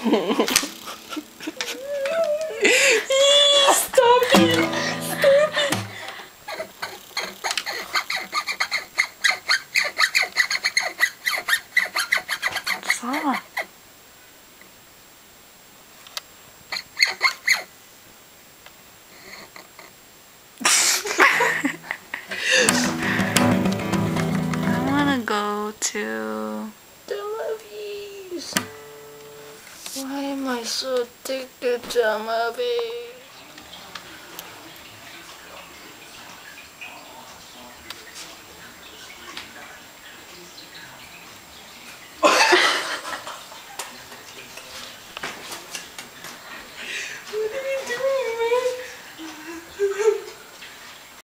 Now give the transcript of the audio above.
Stop it! Stop it! I wanna go to The movies. Am I so addicted to movies?